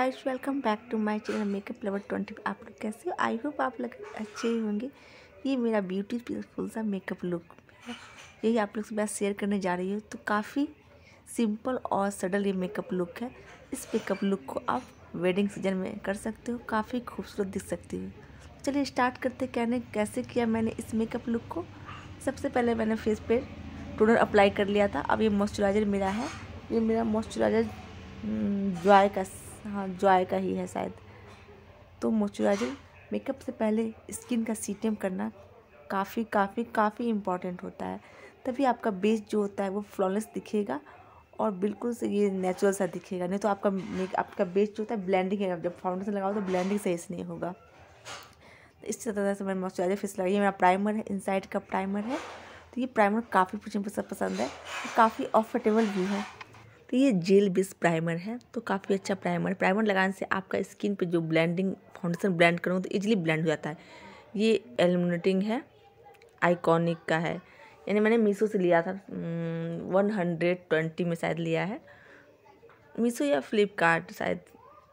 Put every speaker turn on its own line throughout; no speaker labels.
Guys welcome back to my channel makeup lover twenty आप लोग कैसे हो? आई होप आप लोग अच्छे ही होंगे। ये मेरा ब्यूटीफुल सा मेकअप लुक है। यही आप लोग से मैं शेयर करने जा रही हूँ। तो काफ़ी सिंपल और सडल ये मेकअप लुक है। इस मेकअप लुक को आप वेडिंग सीज़न में कर सकते हो। काफ़ी खूबसूरत दिख सकती हो। चलिए स्टार्ट करते कहने, कैसे किया मैंने इस मेकअप लुक को? सबसे पहले मैंने फेस पे टोनर अप्लाई कर लिया था। अब ये मॉइस्चराइज़र मेरा है। ये मेरा मॉइस्चराइज़र जॉय का हाँ जॉय का ही है शायद। तो मॉइस्चराइज़र मेकअप से पहले स्किन का सीटम करना काफ़ी काफ़ी काफ़ी इंपॉर्टेंट होता है। तभी आपका बेस जो होता है वो फ्लॉलेस दिखेगा और बिल्कुल से ये नेचुरल सा दिखेगा। नहीं तो आपका मेक आपका बेस जो होता है ब्लेंडिंग है। जब फाउंडेशन लगाओ तो ब्लेंडिंग सही से नहीं होगा। तो इस तरह से मैंने मॉइस्चराइजर फेस लगाई मेरा प्राइमर है इनसाइड का प्राइमर है। तो ये प्राइमर काफ़ी मुझे पसंद है। काफ़ी ऑफर्टेबल भी है। तो ये जेल बेस प्राइमर है तो काफ़ी अच्छा प्राइमर। प्राइमर लगाने से आपका स्किन पे जो ब्लेंडिंग, फाउंडेशन ब्लेंड करूँगा तो इजीली ब्लेंड हो जाता है। ये एलिमिनेटिंग है, आइकॉनिक का है। यानी मैंने मीशो से लिया था वन हंड्रेड ट्वेंटी में शायद लिया है। मीशो या फ्लिपकार्ट शायद,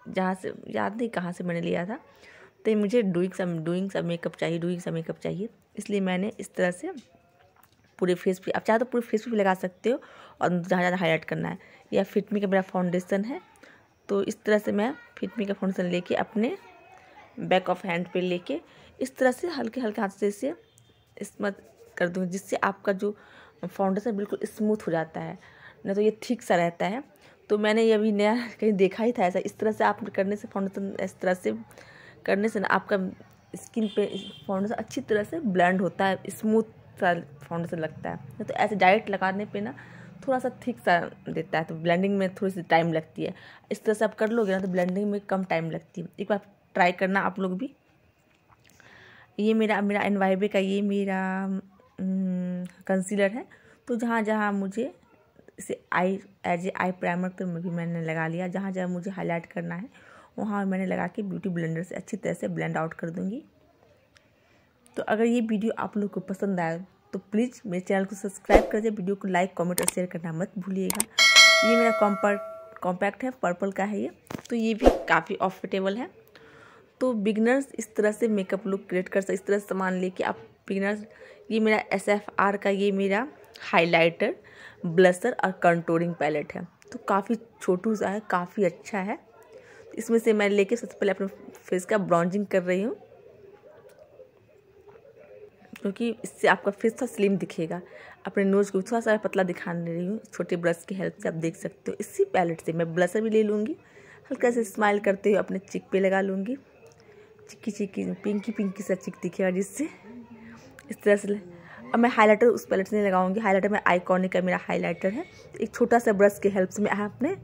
जहाँ से, याद नहीं कहाँ से मैंने लिया था। तो मुझे डूइंग सम डूइंग सा मेकअप चाहिए, डूइंग सा मेकअप चाहिए। इसलिए मैंने इस तरह से पूरे फेस पे, आप चाहे तो पूरे फेस पे भी लगा सकते हो और जहाँ ज़्यादा हाईलाइट करना है। या फिटमी का मेरा फाउंडेशन है तो इस तरह से मैं फिटमी का फाउंडेशन लेके अपने बैक ऑफ़ हैंड पे लेके इस तरह से हल्के हल्के हाथ से इसे स्मथ कर दूँगी, जिससे आपका जो फाउंडेशन बिल्कुल स्मूथ हो जाता है। नहीं तो ये ठीक सा रहता है। तो मैंने ये अभी नया कहीं देखा ही था ऐसा। इस तरह से आप करने से फाउंडेशन इस तरह से करने से ना आपका स्किन पे फाउंडेशन अच्छी तरह से ब्लेंड होता है स्मूथ सा फाउंडेशन लगता है। तो ऐसे डायरेक्ट लगाने पे ना थोड़ा सा थिक सा देता है तो ब्लेंडिंग में थोड़ी सी टाइम लगती है। इस तरह से आप कर लोगे ना तो ब्लेंडिंग में कम टाइम लगती है। एक बार ट्राई करना आप लोग भी। ये मेरा मेरा एन का ये मेरा कंसीलर है। तो जहाँ जहाँ मुझे इसे I as a eye primer तो भी मैंने लगा लिया। जहाँ जहाँ मुझे हाईलाइट करना है, वहाँ मैंने लगा के ब्यूटी ब्लेंडर से अच्छी तरह से ब्लेंड आउट कर दूँगी। तो अगर ये वीडियो आप लोग को पसंद आए तो प्लीज़ मेरे चैनल को सब्सक्राइब कर दीजिए, वीडियो को लाइक, कमेंट और शेयर करना मत भूलिएगा। ये मेरा कॉम्पैक्ट कॉम्पैक्ट है, पर्पल का है ये। तो ये भी काफ़ी ऑफर्टेबल है। तो बिगनर्स इस तरह से मेकअप लुक क्रिएट कर सकते इस तरह सामान लेके आप बिगनर्स ये मेरा एस एफ़ आर का ये मेरा हाइलाइटर ब्लसर और कंटोरिंग पैलेट है। तो काफ़ी छोटू सा है, काफ़ी अच्छा है। इसमें से मैं लेके सबसे पहले अपने फेस का ब्राउजिंग कर रही हूँ। क्योंकि इससे आपका फेस थोड़ा स्लिम दिखेगा। अपने नोज़ को थोड़ा सा पतला दिखाने रही हूँ छोटे ब्रश की हेल्प से आप देख सकते हो। इसी पैलेट से मैं ब्लसर भी ले लूँगी। हल्का से स्माइल करते हुए अपने चिक पे लगा लूँगी। चिक्की चिक्की पिंकी पिंकी सा चिक दिखेगा जिससे। इस तरह से अब मैं हाइलाइटर उस पैलेट से नहीं लगाऊँगी। हाइलाइटर में आइकॉनिक का मेरा हाइलाइटर है। एक छोटा सा ब्रश की हेल्प से मैं अपने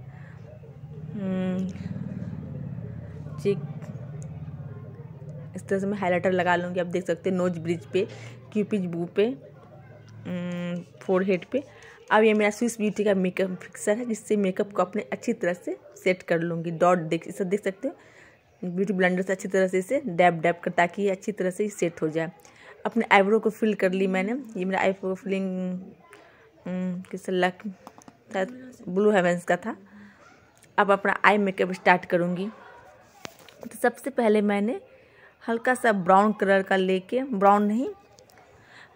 चिक हम्म, इस तरह से मैं हाईलाइटर लगा लूँगी, आप देख सकते हैं नोज़ ब्रिज पे क्यूपिज बू पे फोर हेड पे। अब ये मेरा स्विस ब्यूटी का मेकअप फिक्सर है, जिससे मेकअप को अपने अच्छी तरह से सेट कर लूँगी। डॉट देख, इसे देख सकते हो? ब्यूटी ब्लेंडर से अच्छी तरह से इसे डैप डैप कर, ताकि ये अच्छी तरह से सेट हो जाए। अपने आईब्रो को फिल कर ली मैंने। ये मेरा आईब्रो फिलिंग किस लक ब्लू हेवेंस का था। अब अपना आई मेकअप स्टार्ट करूँगी। तो सबसे पहले मैंने हल्का सा ब्राउन कलर का लेके, ब्राउन नहीं,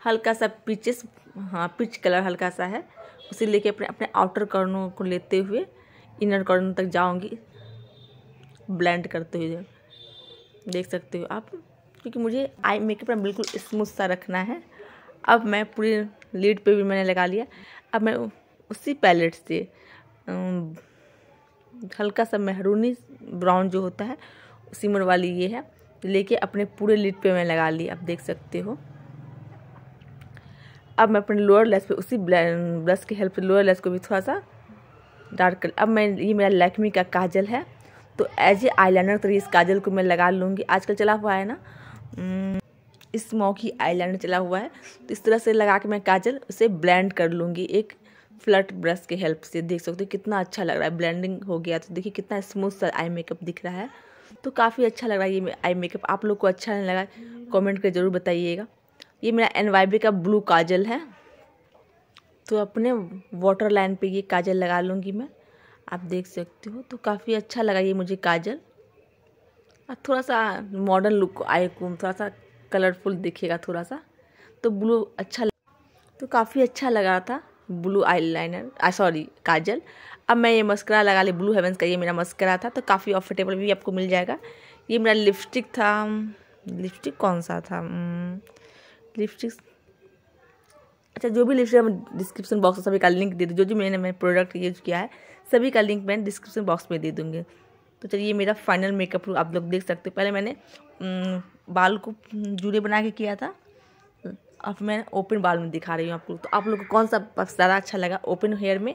हल्का सा पिचेस हाँ पिच कलर हल्का सा है, उसे लेके अपने अपने आउटर कर्नों को लेते हुए इनर कर्नों तक जाऊँगी ब्लेंड करते हुए, देख सकते हो आप, क्योंकि मुझे आई मेकअप में बिल्कुल स्मूथ सा रखना है, अब मैं पूरी लीड पे भी मैंने लगा लिया, अब मैं उसी पैलेट से हल्का सा मेहरूनी ब्राउन जो होता है सिमर वाली ये है लेके अपने पूरे लिड पे मैं लगा ली, आप देख सकते हो। अब मैं अपने लोअर लेस पे, उसी ब्रश की हेल्प से लोअर लेस को भी थोड़ा सा डार्क कर, अब मैं, ये मेरा लैक्मी का काजल है। तो एज ए आईलाइनर तो इस काजल को मैं लगा लूँगी। आजकल चला हुआ है ना? स्मोकी आईलाइनर चला हुआ है। तो इस तरह से लगा के मैं काजल, उसे ब्लेंड कर लूँगी एक फ्लट ब्रश के हेल्प से। देख सकते हो कितना अच्छा लग रहा है ब्लेंडिंग हो गया। तो देखिए कितना स्मूथ सा आई मेकअप दिख रहा है। तो काफ़ी अच्छा लग रहा है ये आई मेकअप आप लोग को अच्छा नहीं लगा कमेंट कर ज़रूर बताइएगा। ये मेरा एन का ब्लू काजल है। तो अपने वाटर लाइन पे ये काजल लगा लूँगी मैं। आप देख सकते हो तो काफ़ी अच्छा लगा ये मुझे काजल। और थोड़ा सा मॉडर्न लुक आए थोड़ा सा कलरफुल दिखेगा थोड़ा सा तो ब्लू अच्छा तो काफ़ी अच्छा लगा था। ब्लू आई लाइनर सॉरी काजल। अब मैं ये मस्करा लगा ली ब्लू हेवेंस का ये मेरा मस्करा था तो काफ़ी अफोर्डेबल भी आपको मिल जाएगा। ये मेरा लिपस्टिक था लिपस्टिक कौन सा था? लिपस्टिक अच्छा जो भी लिपस्टिक मैं डिस्क्रिप्शन बॉक्स में सभी का लिंक दे दूँ, जो जो मैंने मैं प्रोडक्ट यूज़ किया है, सभी का लिंक मैं डिस्क्रिप्शन बॉक्स में दे दूँगी। तो चलिए मेरा फाइनल मेकअप आप लोग देख सकते हो। पहले मैंने बाल को जूड़े बना के किया था अब मैं ओपन बाल में दिखा रही हूँ आपको। तो आप लोग को कौन सा ज़्यादा अच्छा लगा ओपन हेयर में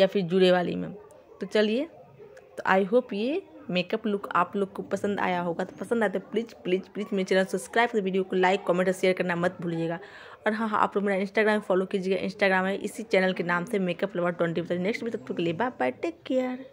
या फिर जुड़े वाली में? तो चलिए तो आई होप ये मेकअप लुक आप लोग को पसंद आया होगा। तो पसंद आए तो प्लीज़ प्लीज़ प्लीज़ मेरे चैनल सब्सक्राइब कर वीडियो को लाइक कमेंट और शेयर करना मत भूलिएगा। और हाँ हाँ आप लोग मेरा इंस्टाग्राम फॉलो कीजिएगा। इंस्टाग्राम है इसी चैनल के नाम से मेकअप लवर ट्वेंटी नेक्स्ट भी तक के लिए बाय बाय टेक केयर